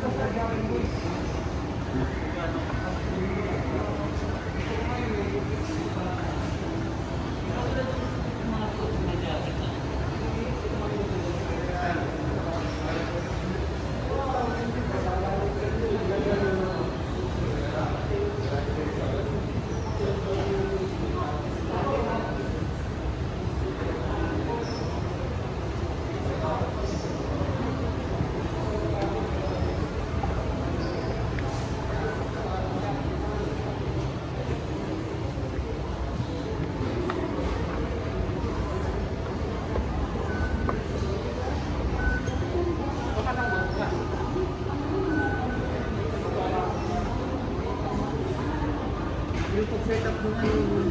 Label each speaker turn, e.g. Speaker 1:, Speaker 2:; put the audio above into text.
Speaker 1: Thank you. Pag-set up mo ngayon,